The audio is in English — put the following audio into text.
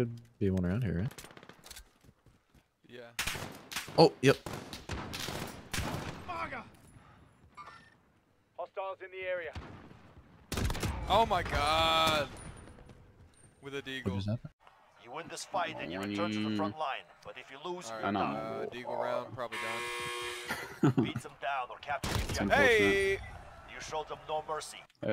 should be one around here, right? Yeah. Oh, yep. Hostiles in the area. Oh my god. With a deagle. What is? You win this fight and you return to the front line. But if you lose, Alright, I know. uh, deagle round, probably done. beat them down or capture them. Hey! You showed them no mercy. Uh,